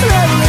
slowly